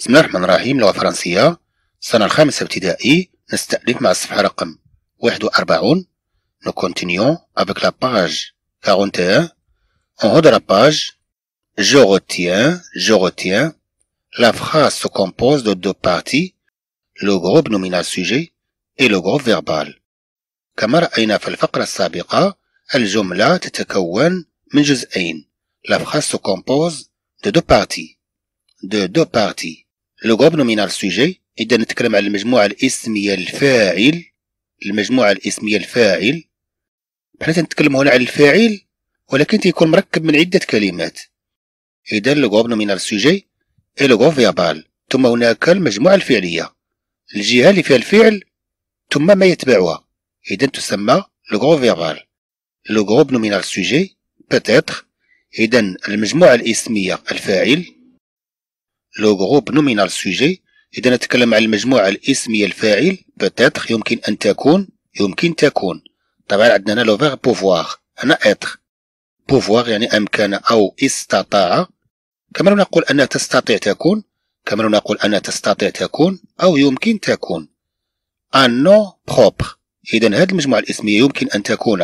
بسم الله الرحمن الرحيم. لغة فرنسية. سنة الخامسة ابتدائي. نستأنف مع الصفحة رقم واحد وأربعون. nous continuons avec la page quarante et un haut de la page je retiens je retiens la phrase se compose de deux parties le groupe nominal sujet et le groupe verbal كما رأينا في الفقرة السابقة الجملة تتكون من جزئين. la phrase se compose de deux parties de deux parties Le groupe nominal sujet إذا نتكلم عن المجموعة الإسمية الفاعل المجموعة الإسمية الفاعل. حنا تنتكلم هنا عن الفاعل ولكن تيكون مركب من عدة كلمات. إذا le groupe nominal sujet et le groupe verbal ثم هناك المجموعة الفعلية. الجهة اللي فيها الفعل ثم ما يتبعها. إذا تسمى le groupe verbal le groupe nominal sujet peut être إذا المجموعة الإسمية الفاعل le groupe nominal sujet إذا نتكلم عن المجموعة الاسمية الفاعل peut être يمكن أن تكون يمكن تكون. طبعا عندنا le verbe pouvoir هنا être pouvoir يعني أمكن أو استطاع. كما نقول أنها تستطيع تكون كما نقول أنها تستطيع تكون أو يمكن تكون. un nom propre إذا هذه المجموعة الاسمية يمكن أن تكون.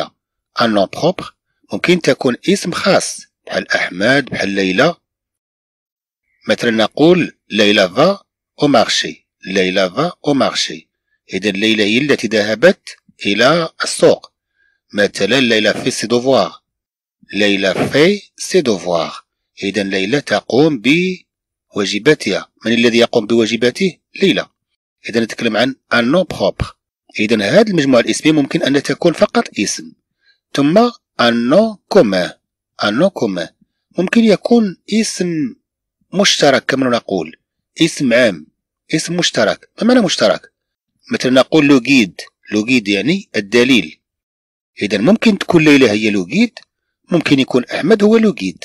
un nom propre ممكن تكون اسم خاص. بحال أحمد بحال ليلى. مثلا نقول Leila va au marché Leila va au marché. إذا ليلى هي التي ذهبت إلى السوق. مثلا Leila fait ses devoirs Leila fait ses devoirs إذا ليلى تقوم بواجباتها. من الذي يقوم بواجباته؟ ليلى. إذا نتكلم عن un nom propre إذا هذه المجموعة الاسمية ممكن أن تكون فقط اسم. ثم un nom commun un nom commun ممكن يكون اسم مشترك كما نقول. اسم عام اسم مشترك. ما معنى مشترك؟ مثلا نقول le guide le guide يعني الدليل. اذا ممكن تكون ليلى هي le guide ممكن يكون أحمد هو le guide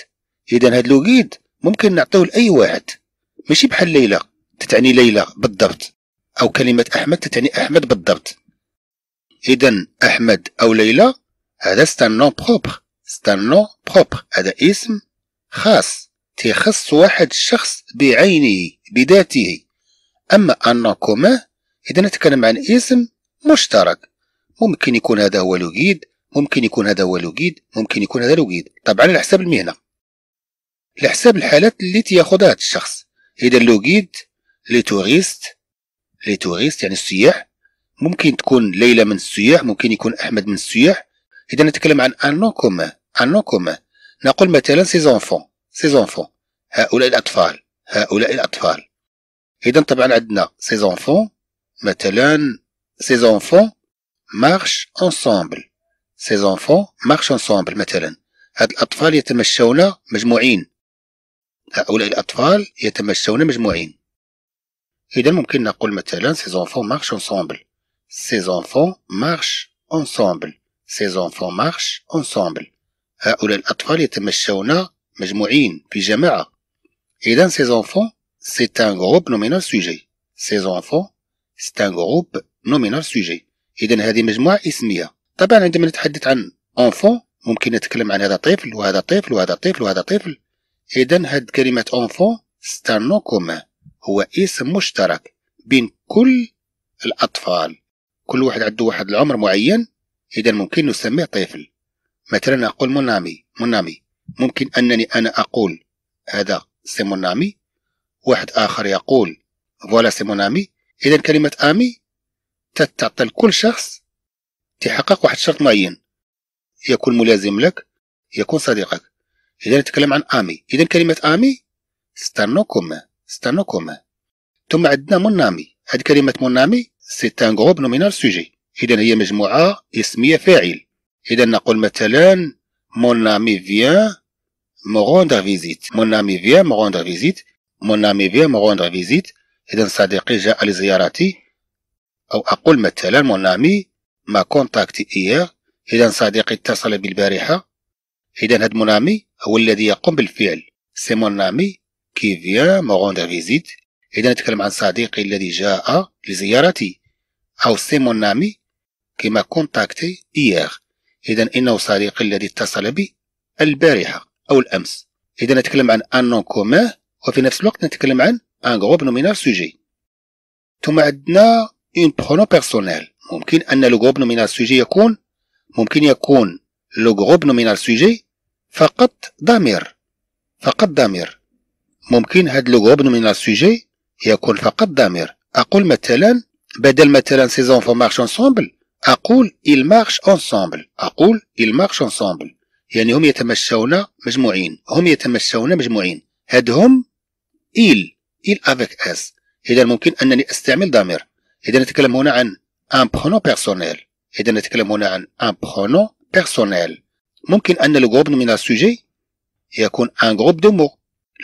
اذا هاد le guide ممكن نعطيه لأي واحد. ماشي بحال ليلى تتعني ليلى بالضبط أو كلمة أحمد تتعني أحمد بالضبط. اذا أحمد أو ليلى هذا c'est un nom propre c'est un propre هذا اسم خاص. تيخص واحد الشخص بعينه بذاته. أما un commun إذا نتكلم عن اسم مشترك. ممكن يكون هذا هو le guide ممكن يكون هذا هو le guide ممكن يكون هذا le guide طبعا على حساب المهنة. على حساب الحالات اللي تياخدها هذا الشخص. إذا le guide les touristes les touristes يعني السياح. ممكن تكون ليلى من السياح ممكن يكون أحمد من السياح. إذا نتكلم عن un nom commun un nom commun نقول مثلا ces enfants ces enfants هؤلاء الأطفال هؤلاء الأطفال إذا طبعا عندنا ces enfants مثلا ces enfants marchent ensemble ces enfants marchent ensemble مثلا هاد الأطفال يتمشون مجموعين هؤلاء الأطفال يتمشون مجموعين إذا ممكن نقول مثلا ces enfants marchent ensemble ces enfants marchent ensemble ces enfants marchent ensemble هؤلاء الأطفال يتمشون مجموعين في جماعة إذا ces enfants, c'est un groupe nominal sujet. Ces enfants, c'est un groupe nominal sujet. إذا هذه مجموعة اسمية. طبعا عندما نتحدث عن enfant ممكن نتكلم عن هذا طفل وهذا طفل وهذا طفل وهذا طفل. إذا هاد كلمة enfant c'est un nom commun. هو اسم مشترك بين كل الأطفال. كل واحد عنده واحد العمر معين إذا ممكن نسميه طفل. مثلا أقول mon ami mon ami ممكن أنني أنا أقول هذا c'est mon ami واحد آخر يقول voilà c'est mon ami اذا كلمة ami تتعطى لكل شخص تحقق واحد الشرط معين. يكون ملازم لك يكون صديقك. اذا نتكلم عن ami. اذا كلمة آمي ستانو كوما ستانو كوما ثم عندنا mon ami. هذه كلمة mon ami c'est un groupe nominal sujet اذا هي مجموعة اسمية فاعل. اذا نقول مثلا مون امي فيان me rendre visite mon ami vient me rendre visite mon ami vient me rendre visite إذا صديقي جاء لزيارتي أو أقول مثلا mon ami m'a contacté hier إذا صديقي اتصل بالبارحة إذا هاد mon ami هو الذي يقوم بالفعل c'est mon ami qui vient me rendre visite إذا نتكلم عن صديقي الذي جاء لزيارتي أو c'est mon ami qui m'a contacté hier إذا إنه صديقي الذي اتصل بي البارحة أو الأمس. إذا نتكلم عن un nom commun وفي نفس الوقت نتكلم عن un groupe nominal sujet ثم عندنا un pronom personnel ممكن أن le groupe nominal sujet يكون ممكن يكون le groupe nominal sujet فقط ضمير. فقط ضمير. ممكن هاد le groupe nominal sujet يكون فقط ضمير. أقول مثلا بدل مثلا ses enfants marchent ensemble أقول ils marchent ensemble أقول ils marchent ensemble يعني هم يتمشون مجموعين هم يتمشون مجموعين. هاد هم ils ils avec s. إذا ممكن أنني أستعمل ضمير. إذا نتكلم هنا عن un pronom personnel. إذا نتكلم هنا عن un pronom personnel. ممكن أن le groupe nominal sujet يكون un groupe de mots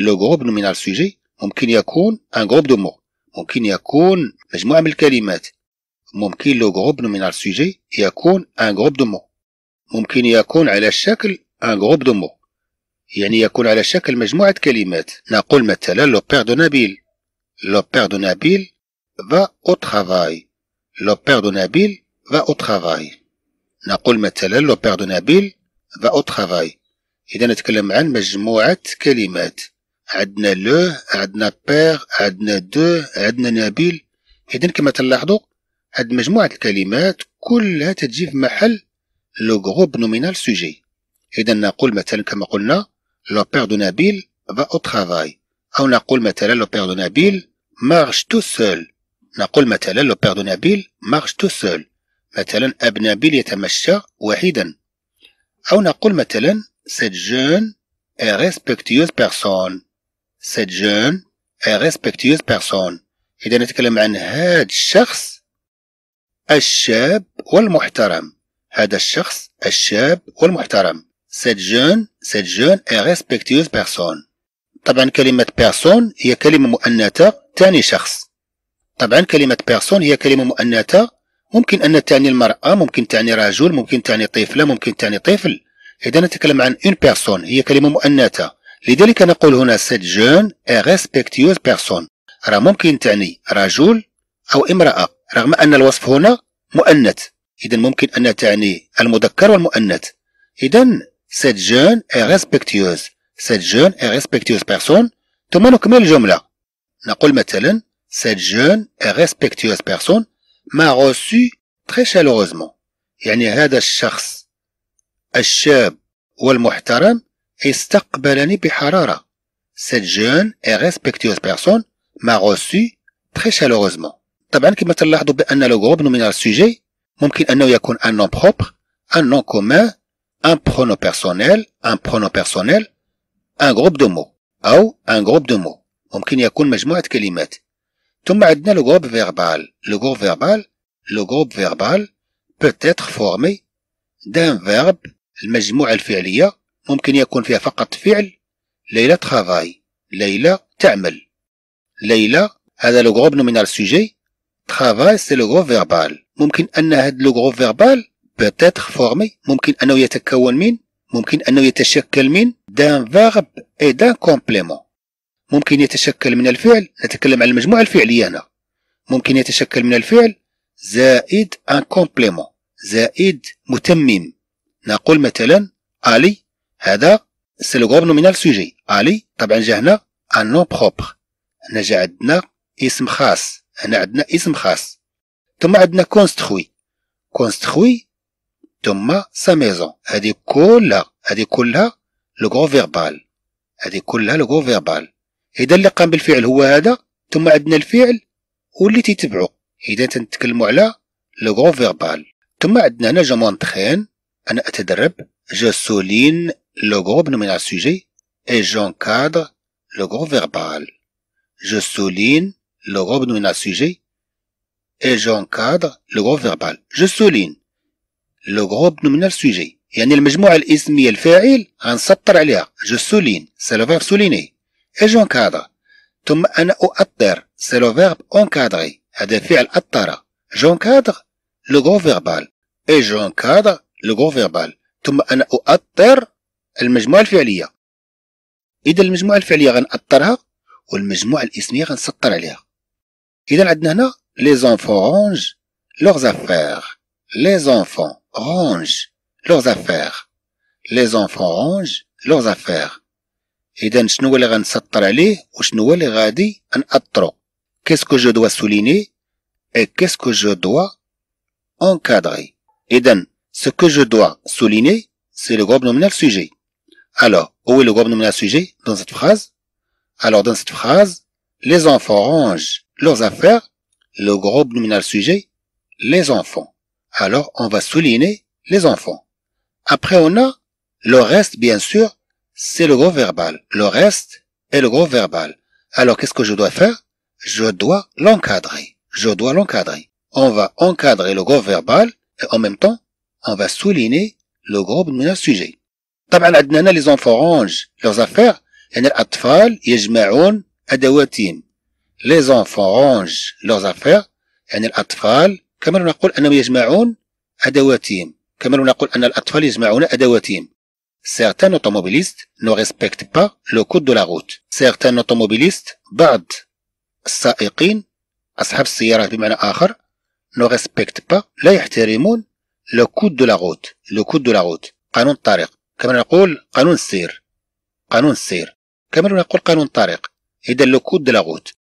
le groupe nominal sujet ممكن يكون un groupe de mots ممكن يكون مجموعة من الكلمات. ممكن le groupe nominal sujet يكون un groupe de mots ممكن يكون على شكل un groupe de mots يعني يكون على شكل مجموعة كلمات. نقول مثلا le père de نبيل le père de نبيل va au travail. le père de نبيل va au travail. نقول مثلا le père de نبيل va au travail. إذا نتكلم عن مجموعة كلمات. عندنا le عندنا père عندنا de عندنا نبيل إذا كما تلاحظوا هاد مجموعة الكلمات كلها تجي في محل le groupe nominal sujet إذا نقول مثلا كما قلنا le père de نبيل va au travail. أو نقول مثلا le père de نبيل marche tout seul. نقول مثلا le père de نبيل marche tout seul. مثلا أب نبيل يتمشى وحيدا أو نقول مثلا cette jeune et respectueuse personne. Cette jeune et respectueuse personne. إذا نتكلم عن هذا الشخص الشاب والمحترم هذا الشخص الشاب والمحترم. Cette jeune cette jeune et respectueuse personne. طبعا كلمة personne هي كلمة مؤنثة تعني شخص. طبعا كلمة personne هي كلمة مؤنثة ممكن أن تعني المرأة ممكن تعني رجل ممكن تعني طفلة ممكن تعني طفل. إذا نتكلم عن une personne هي كلمة مؤنثة. لذلك نقول هنا cette jeune et respectueuse personne راه ممكن تعني رجل أو امرأة رغم أن الوصف هنا مؤنث. إذا ممكن أن تعني المذكر والمؤنث. إذا cette jeune et respectueuse cette jeune et respectueuse personne ثم نكمل الجملة. نقول مثلا Cette jeune et respectueuse personne. m'a reçu très chaleureusement. يعني هذا الشخص الشاب والمحترم استقبلني بحرارة. Cette jeune et respectueuse personne. m'a reçu très chaleureusement. طبعا كما تلاحظوا بأن le groupe nominal sujet ممكن أنه يكون un nom propre un nom commun un pronom personnel un pronom personnel un groupe de mots أو un groupe de mots ممكن يكون مجموعة كلمات ثم عندنا le groupe verbal le groupe verbal le groupe verbal peut être formé d'un verbe المجموعة الفعلية ممكن يكون فيها فقط فعل ليلى travail ليلى تعمل ليلى هذا le groupe nominal sujet travail c'est le groupe verbal ممكن أن هذا le verbal peut être formé. ممكن أنه يتكون من. ممكن أنه يتشكل من. d'un verbe et d'un complément. ممكن يتشكل من الفعل. نتكلم عن المجموعة الفعلية هنا. ممكن يتشكل من الفعل زائد un complément زائد متمم. نقول مثلا علي هذا c'est le nominal sujet. علي طبعا جا هنا un nom propre هنا جا عندنا اسم خاص. هنا عندنا اسم خاص. ثم عندنا construit construit ثم sa maison هذه كلها هذه كلها le groupe verbal هذه كلها le groupe verbal إذا اللي قام بالفعل هو هذا ثم عندنا الفعل واللي تيتبعو إذا تنتكلمو على le groupe verbal ثم عندنا هنا je m'entraîne أنا أتدرب je souligne le groupe nominal sujet et j'encadre le groupe verbal je souligne le groupe nominal sujet et j'encadre le groupe verbal je souligne le groupe nominal sujet يعني المجموعة الاسمية الفاعل غنسطر عليها جو سولين c'est le verbe souligner et j'encadre ثم أنا أؤطر c'est le verbe encadrer. هذا فعل أطر j'encadre le gros verbal. Et j'encadre le gros verbal. ثم أنا أؤطر المجموعة الفعلية إذا المجموعة الفعلية غنأطرها والمجموعة الاسمية غنسطر عليها إذا عندنا هنا les enfants rangent leurs affaires les enfants rangent leurs affaires les enfants rangent leurs affaires إذا شنو اللي غنسطر عليه وشنو اللي غادي نأطرو كيسكو جو دوا سوليني اي كيسكو جو دوا encadrer إذا ce que je dois souligner c'est le groupe nominal sujet alors où est le groupe nominal sujet dans cette phrase alors dans cette phrase les enfants rangent leurs affaires le groupe nominal sujet les enfants alors on va souligner les enfants après on a le reste bien sûr c'est le gros verbal. Le reste est le gros verbal. Alors qu'est-ce que je dois faire Je dois l'encadrer. Je dois l'encadrer. On va encadrer le gros verbal et en même temps, on va souligner le gros nominal sujet. طبعا عندنا هنا les enfants rangent leurs affaires يعني الأطفال يجمعون أدواتهم. Les enfants rangent leurs affaires يعني الأطفال كما نقول أنهم يجمعون أدواتهم. كما نقول أن الأطفال يجمعون أدواتهم. Certains automobilistes ne respectent pas le code de la route. Certains automobilistes بعض السائقين أصحاب السيارات بمعنى آخر ne respectent pas لا يحترمون le code de la route le code de la route قانون الطريق كما نقول قانون السير قانون السير كما نقول قانون الطريق إذا le code de la route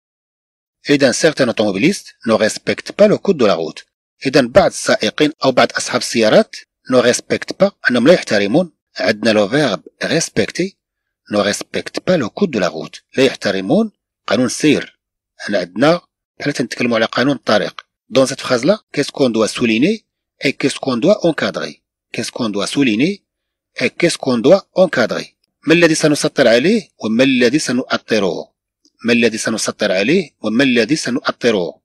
إذا certains automobilistes ne respectent pas le code de la route. إذا بعض السائقين أو بعض أصحاب السيارات ne respectent pas أنهم لا يحترمون عندنا le verbe respecter ne respectent pas le code de la route لا يحترمون قانون السير هنا عندنا بحال تنتكلموا على قانون الطريق dans cette phrase là qu'est-ce qu'on doit souligner et qu'est-ce qu'on doit encadrer qu'est-ce qu'on doit souligner et qu'est-ce qu'on doit encadrer ما الذي سنسطر عليه وما الذي سنؤطره ما الذي سنسطر عليه وما الذي سنؤطره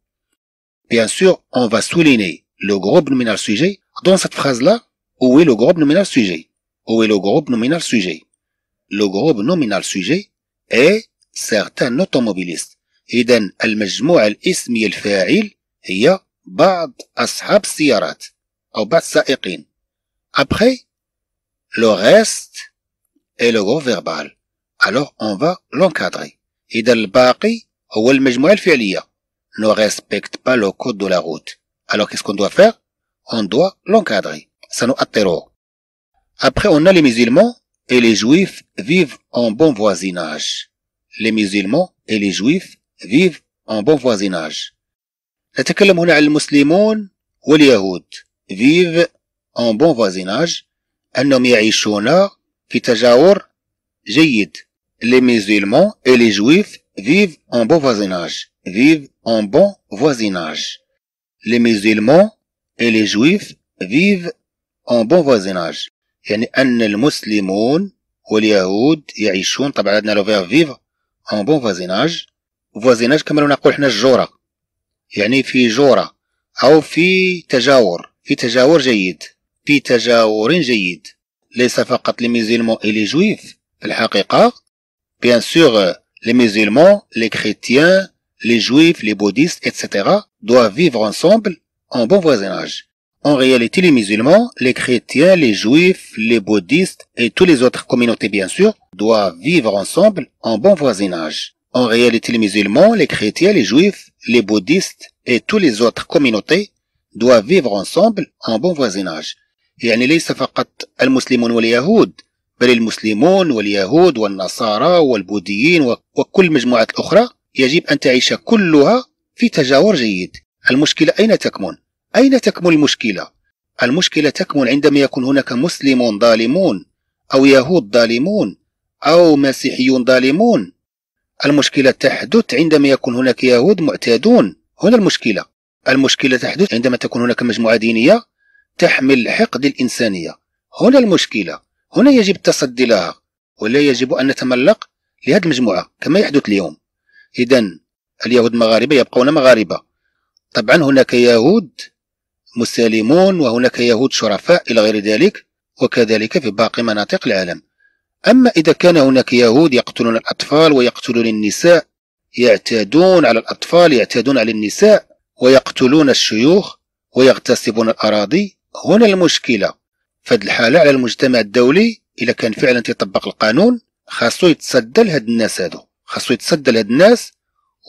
Bien sûr, on va souligner le groupe nominal sujet. Dans cette phrase-là, où est le groupe nominal sujet Où est le groupe nominal sujet Le groupe nominal sujet est certains automobilistes إذا المجموعة الاسمية الفاعل هي بعض أصحاب السيارات أو بعض السائقين Après, le reste est le groupe verbal. Alors on va l'encadrer. إذا الباقي هو المجموعة الفعلية. Ne respecte pas le code de la route. Alors qu'est-ce qu'on doit faire On doit l'encadrer. سنؤطره. Après, on a les musulmans et les juifs vivent en bon voisinage. Les musulmans et les juifs vivent en bon voisinage. نتكلم هنا عن المسلمون واليهود vivent en bon voisinage أنهم يعيشون في تجاور جيد les musulmans et les juifs vivent en bon voisinage vivent en bon voisinage. Les musulmans et les juifs vivent en bon voisinage. يعني أن المسلمون واليهود يعيشون طبعا عندنا le verbe vivent en bon voisinage voisinage كما لو نقول حنا الجورة يعني في جورة أو في تجاور في تجاور جيد في تجاور جيد ليس فقط لي ميزيلمون اي لي جويف في الحقيقة بيان سور لي ميزيلمون لي كريتيان لي جويف لي بوديست اتسيتيرا doivent فيفر ensemble en bon voisinage En réalité, les musulmans, les chrétiens, les juifs, les bouddhistes et toutes les autres communautés bien sûr doivent vivre ensemble en bon voisinage. En réalité, les musulmans, les chrétiens, les juifs, les bouddhistes et toutes les autres communautés doivent vivre ensemble en bon voisinage. يعني ليس فقط المسلمون واليهود بل المسلمون واليهود والنصارى والبوذيين وكل المجموعات الأخرى يجب أن تعيش كلها في تجاور جيد. المشكلة أين تكمن؟ أين تكمن المشكلة؟ المشكلة تكمن عندما يكون هناك مسلمون ظالمون أو يهود ظالمون أو مسيحيون ظالمون. المشكلة تحدث عندما يكون هناك يهود معتادون. هنا المشكلة. المشكلة تحدث عندما تكون هناك مجموعة دينية تحمل حقد الإنسانية. هنا المشكلة. هنا يجب التصدي لها ولا يجب أن نتملق لهذه المجموعة كما يحدث اليوم. إذا اليهود مغاربة يبقون مغاربة. طبعا هناك يهود مسالمون وهناك يهود شرفاء إلى غير ذلك وكذلك في باقي مناطق العالم. أما إذا كان هناك يهود يقتلون الأطفال ويقتلون النساء يعتادون على الأطفال يعتادون على النساء ويقتلون الشيوخ ويغتصبون الأراضي هنا المشكلة. فهذه الحالة على المجتمع الدولي إذا كان فعلا تطبق القانون خاصو يتصدى لهاد الناس هادو خاصو يتصدى لهاد الناس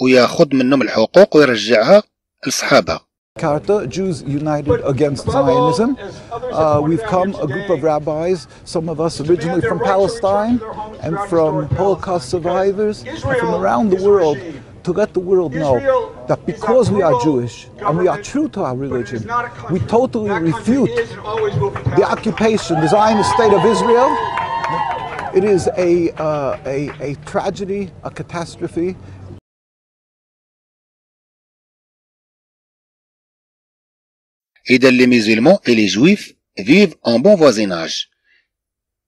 وياخذ منهم الحقوق ويرجعها لصحابها Carta, Jews United Against Zionism. Uh, we've come, a group of rabbis, some of us originally from Palestine and from Holocaust survivors from around the world, to let the world know that because we are Jewish and we are true to our religion, we totally refute the occupation, the Zionist state of Israel. It is a, uh, a, a tragedy, a catastrophe, إذا les musulmans et les juifs vivent en bon voisinage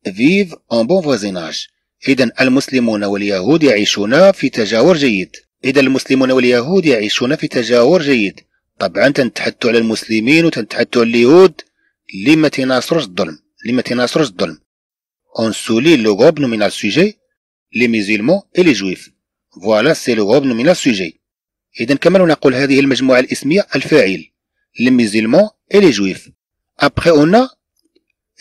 vivent en bon voisinage إذا المسلمون واليهود يعيشون في تجاور جيد إذا المسلمون واليهود يعيشون في تجاور جيد طبعا تنتحدثوا على المسلمين وتنتحدثوا على اليهود لما تناصروش الظلم لما تناصروش الظلم On souligne le groupe nominal sujet, les musulmans et les juifs. Voilà, c'est le groupe nominal sujet. إذا كما نقول هذه المجموعة الإسمية الفاعل musulmans et les juifs. Après, on a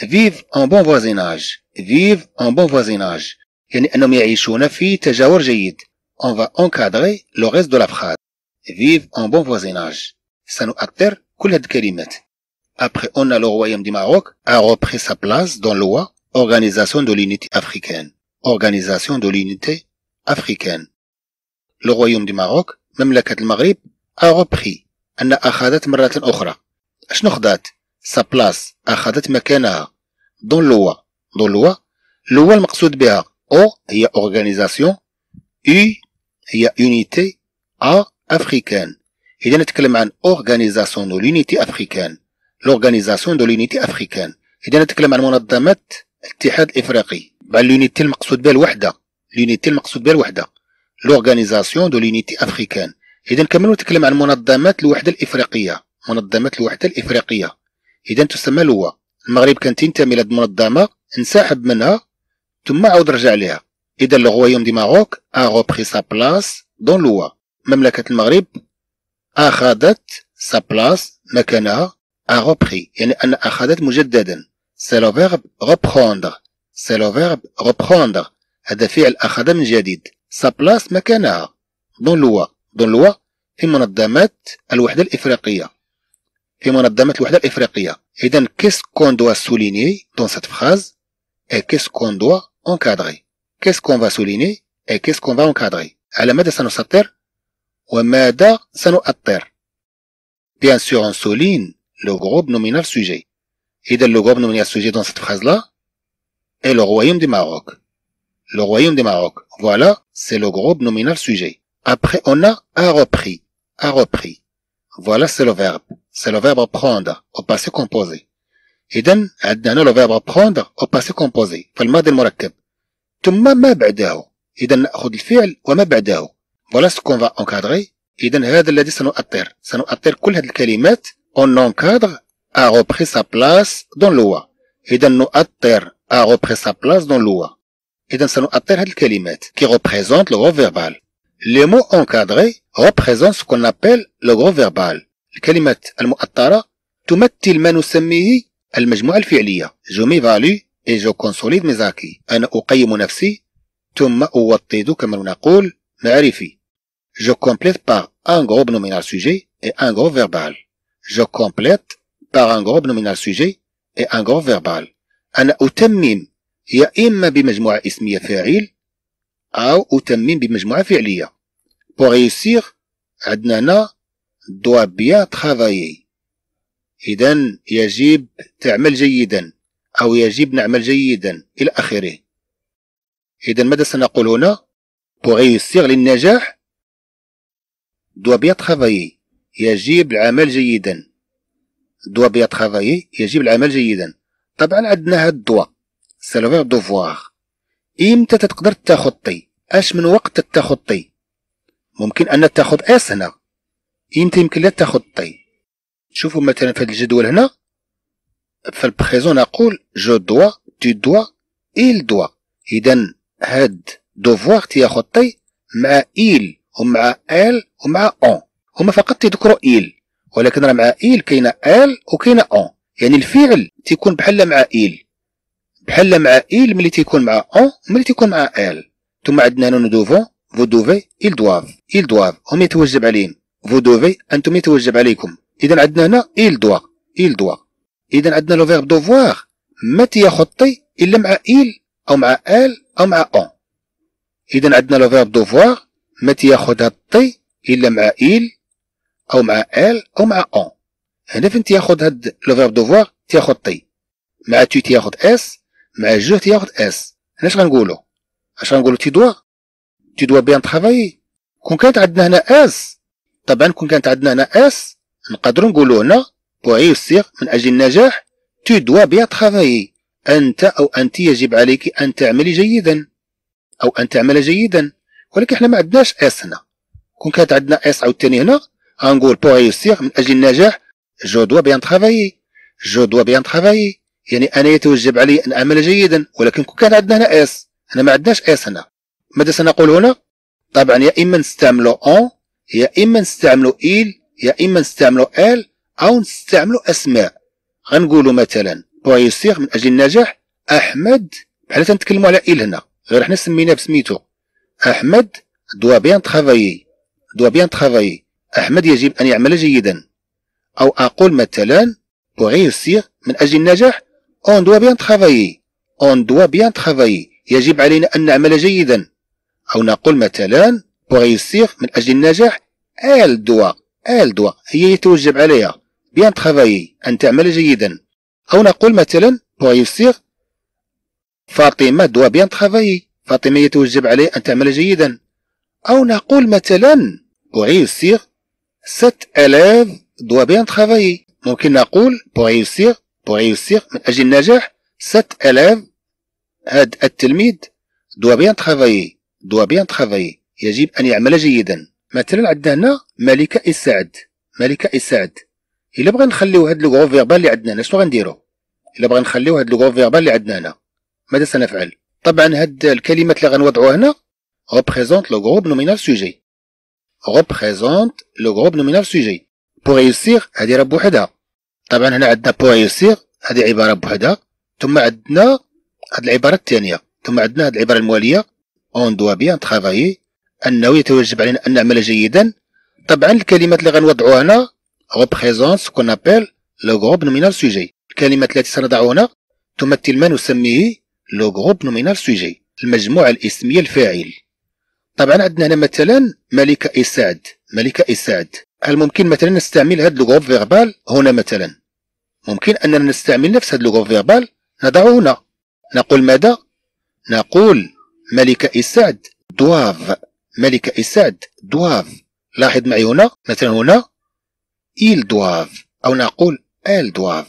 vivent en bon voisinage. Vivent en bon voisinage. يعني أنهم يعيشون في تجاور جيد. On va encadrer le reste de la phrase. Vivent en bon voisinage. سنؤثر كل هذه الكلمات. Après, on a le royaume du Maroc a repris sa place dans loi Organisation de l'unité africaine. Organisation de l'unité africaine. Le royaume du Maroc, مملكة المغرب, a repris أن أخذت مرة أخرى أشنو خدات سا بلاس أخذت مكانها دون لوا دون لوا لوا المقصود بها أو هي أورغانيزاسيون يو هي unité A africaine إذا نتكلم عن organisation de l'unité africaine l'organisation de l'unité africaine إذا نتكلم عن منظمة الاتحاد الإفريقي مع l'unité المقصود بها الوحدة l'unité المقصود بها الوحدة l'organisation de l'unité africaine إذا كمان نتكلم عن منظمات الوحدة الإفريقية منظمات الوحدة الإفريقية إذا تسمى l'OUA المغرب كان تنتمي لهاد المنظمة انسحب منها ثم عاود رجع لها إذا royaume du Maroc a repris sa place dans l'OUA مملكة المغرب أخذت sa place مكانها a repris يعني أن أخذت مجددا. C'est le verbe reprendre. C'est le verbe reprendre. هذا فعل أخذ من جديد. sa place مكانها dans l'OUA dans l'OUA في منظمات الوحدة الإفريقية. في منظمة الوحدة الإفريقية. إذا qu'est-ce qu'on doit souligner dans cette phrase et qu'est-ce qu'on doit encadrer كيس كون فا سوليني اي كيس كون فا انكادري على ماذا سنسطر وماذا سنؤطر بيان سور on souligne le groupe nominal sujet إذا le groupe nominal sujet dans cette phrase là est le royaume du Maroc le royaume du Maroc voilà c'est le groupe nominal sujet Après, on a a repris. A repris. Voilà, c'est le verbe. C'est le verbe prendre au passé composé. إذا عندنا لو فيرب prendre au passé composé فالماضي المركب ثم ما بعده؟ إذا نأخذ الفعل وما بعده. فوالا سكون فا انكادري إذا هذا الذي سنؤطر. سنؤطر كل هذه الكلمات. On encadre a repris sa place dans loi إذا نؤطر a repris sa place dans loi إذا سنؤطر هذه الكلمات qui représente le verbe verbal. Les mots encadrés représentent ce qu'on appelle le gros verbal. الكلمات المؤطرة تمثل ما نسميه المجموعة الفعلية. Je m'évalue consolide mes acquis. أنا أقيم نفسي ثم أوطد كما نقول معرفي. Je complète par un groupe nominal sujet et un gros verbal. Je complète par un groupe nominal sujet et un gros verbal. أنا أتمم يا إما بمجموعة اسمية فاعل أو أتمم بمجموعة فعلية pour réussir عندنا هنا doit bien travailler إذا يجب تعمل جيدا أو يجب نعمل جيدا إلى آخره. إذا ماذا سنقول هنا؟ pour réussir للنجاح. Doit bien travailler. يجب العمل جيدا. Doit bien travailler. يجب العمل جيدا. طبعا عندنا هاد سي لو دوفوار إمتى تقدر تاخذ طي؟ أش من وقت تاخذ طي؟ ممكن أن تاخذ هنا. إمتى يمكن لك تاخذ طي؟ شوفوا مثلا في هذا الجدول هنا. في ال présent نقول جو دوا tu دوا il دوا اذا هاد devoir تياخذ t مع il ومع elle ومع on هما فقط تذكروا il ولكن راه مع il كاينة elle وكاينة on يعني الفعل تيكون بحال مع il بحال مع elle ملي تيكون مع on ملي تيكون مع elle ثم عندنا nous devons. vous devez ils doivent ils doivent هم يتوجب عليهم. vous devez أنتم يتوجب عليكم. اذا عندنا هنا il doit il doit اذا عندنا le verbe devoir ما تياخذ t إلا مع il أو مع elle أو مع on. اذا عندنا le verbe devoir ما تياخذ هاد t إلا مع il أو مع elle أو مع on. هنا فين تياخذ هاد le verbe devoir تياخذ t. مع tu تياخذ s مع je تياخذ s هنا اش غنقولو؟ اش غنقولو tu dois tu dois bien travailler كون كانت عندنا هنا s طبعا كون كانت عندنا هنا s نقدروا نقولوا هنا pour réussir من أجل النجاح tu dois bien travailler أنت أو انت يجب عليك أن تعملي جيدا. أو أن تعمل جيدا. ولكن إحنا ما عندناش s هنا. كون كانت عندنا s عاوتاني هنا غنقول pour réussir من أجل النجاح je dois bien travailler je dois bien travailler يعني أنا يتوجب علي أن أعمل جيدا ولكن كون كان عندنا هنا s هنا ما عندناش s هنا. ماذا سنقول هنا؟ طبعا يا إما نستعملوا on يا إما نستعملوا il يا إما نستعملوا elle أو نستعملوا أسماء. غنقولوا مثلا pour réussir من أجل النجاح أحمد بحال تنتكلموا على il هنا. غير حنا سميناه بسميتو. أحمد doit bien travailler doit bien travailler أحمد يجب أن يعمل جيدا. أو أقول مثلا pour réussir من أجل النجاح on doit bien travailler on doit bien travailler يجب علينا أن نعمل جيدا. أو نقول مثلا pour réussir من أجل النجاح elle doit elle doit هي يتوجب عليها. bien travailler أن تعمل جيدا. أو نقول مثلا pour réussir فاطمة doit bien travailler فاطمة يتوجب عليه أن تعمل جيدا. أو نقول مثلا pour réussir cet élève doit bien travailler ممكن نقول pour réussir pour réussir من أجل النجاح cet élève هاد التلميذ doit bien travailler doit bien travailler يجب أن يعمل جيدا. مثلا عندنا هنا ملكة السعد ملكة السعد إلا بغا نخليو هاد le groupe verbal اللي عندنا هنا شنو غنديرو؟ إلا بغا نخليو هاد le groupe verbal اللي عندنا هنا ماذا سنفعل؟ طبعا هاد الكلمات اللي غنوضعوها هنا représente le groupe nominal sujet. représente le groupe nominal sujet. Pour réussir هذه راه بوحدها. طبعا هنا عندنا pour réussir هذه عبارة بوحدها. ثم عندنا هذه العبارة الثانية. ثم عندنا هذه العبارة الموالية. On doit bien travailler. أنه يتوجب علينا أن نعمل جيدا. طبعا الكلمات اللي غنوضعوها هنا représente ce qu'on appelle le groupe nominal sujet. الكلمات التي سنضعها هنا تمثل ما نسميه le groupe nominal sujet المجموعة الاسمية الفاعل. طبعا عندنا هنا مثلا ملكة إسعد ملكة إسعد. هل ممكن مثلا نستعمل هذا le groupe verbal هنا مثلا. ممكن أننا نستعمل نفس هذا le groupe verbal نضعه هنا. نقول ماذا؟ نقول ملكة et سعد doivent ملكة et سعد doivent لاحظ معي هنا مثلا هنا. ils doivent أو نقول elles doivent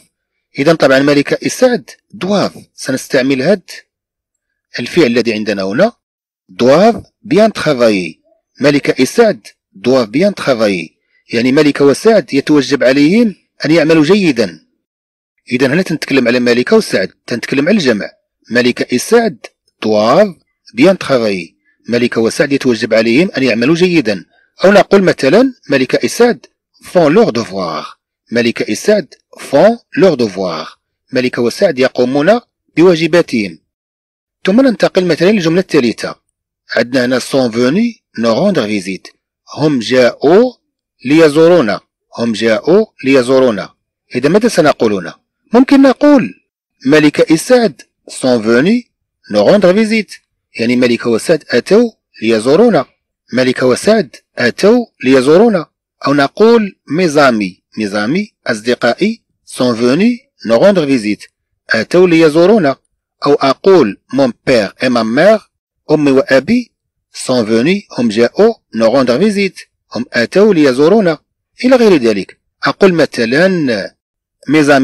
إذا طبعا ملكة et سعد doivent سنستعمل هاد الفعل الذي عندنا هنا. doivent bien travailler ملكة et سعد doivent bien travailler يعني ملكة وسعد يتوجب عليهم أن يعملوا جيدا. إذا هنا تنتكلم على ملكة وسعد تنتكلم على الجمع. ملكة et سعد doivent bien travailler ملكة وسعد يتوجب عليهم أن يعملوا جيدا. أو نقول مثلا ملكة et سعد font leurs devoirs ملكة et سعد font leurs devoirs ملكة وسعد يقومون بواجباتهم ثم ننتقل مثلا للجملة الثالثة عندنا هنا sont venus nous rendre visite هم جاءوا ليزورونا هم جاءوا ليزورونا إذا ماذا سنقول هنا ممكن نقول ملكة et سعد sont venus nous rendre visite يعني ملكة وسعد أتوا ليزورونا ملكة وسعد أتوا ليزورونا أو نقول mes amis mes amis أصدقائي sont venus nous rendre visite. أتوا ليزورونا أو أقول mon père et ma mère أمي وأبي sont venus هم nous rendre visite. هم أتوا ليزورونا إلى غير ذلك. أقول مثلا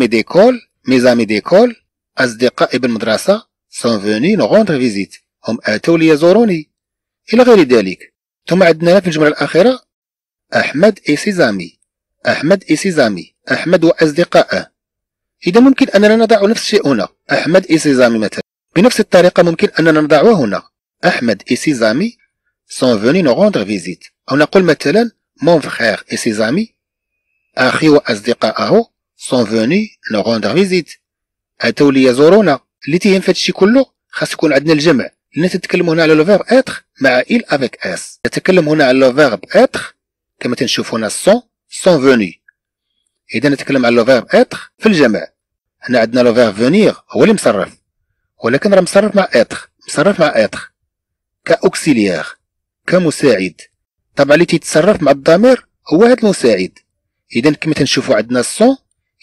d'école mes amis d'école أصدقائي بالمدرسة sont venus nous rendre visite. هم أتوا ليزوروني. إلى غير ذلك. ثم عندنا في الجملة الأخيرة. أحمد et ses amis أحمد et ses amis أحمد وأصدقائه. إذا ممكن أننا نضع نفس الشيء هنا. أحمد et ses amis مثلا. بنفس الطريقة ممكن أننا نضعه هنا. أحمد et ses amis sont venus nous rendre visite. أو نقول مثلا mon frère et ses amis أخي وأصدقائه sont venus nous rendre visite. أتوا ليزورونا. اللي تيهم في هادشي كله خاص يكون عندنا الجمع. لأن نتكلم هنا على le verbe être مع ils avec s نتكلم هنا على le verbe être كما تنشوف هنا sont sont venus إذا نتكلم على le verbe être في الجمع هنا عندنا le verbe venir هو اللي مصرف. ولكن راه مصرف مع être مصرف مع être ك auxiliaire كمساعد. طبعا اللي تيتصرف مع الضمير هو هذا المساعد. إذا كما تنشوفوا عندنا ال sont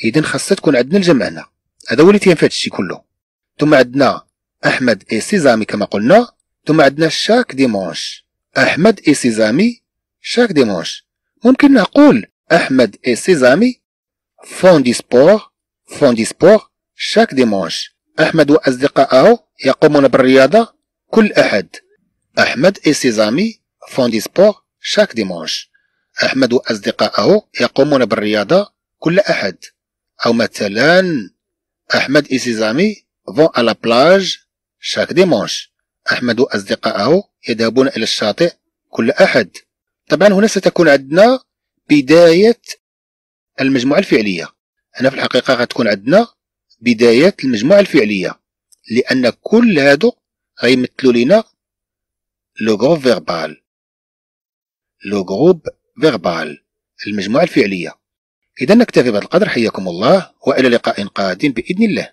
إذا خاصها تكون عندنا الجمع هنا. هذا هو اللي هذا الشيء كله. ثم عندنا أحمد et ses amis كما قلنا. ثم عندنا chaque dimanche. أحمد et ses amis chaque dimanche. ممكن نقول أحمد et ses amis font du sport font du sport chaque dimanche أحمد واصدقائه يقومون بالرياضة كل أحد. أحمد et ses amis font du sport chaque dimanche أحمد واصدقائه يقومون بالرياضة كل أحد. أو مثلا أحمد et ses amis vont à la plage chaque dimanche أحمد وأصدقائه يذهبون إلى الشاطئ كل أحد. طبعا هنا ستكون عندنا بداية المجموعة الفعلية. هنا في الحقيقة غتكون عندنا بداية المجموعة الفعلية لأن كل هادو غيمثلوا لنا le groupe verbal. le groupe verbal المجموعة الفعلية. إذا نكتفي بهذا القدر حياكم الله وإلى لقاء قادم بإذن الله.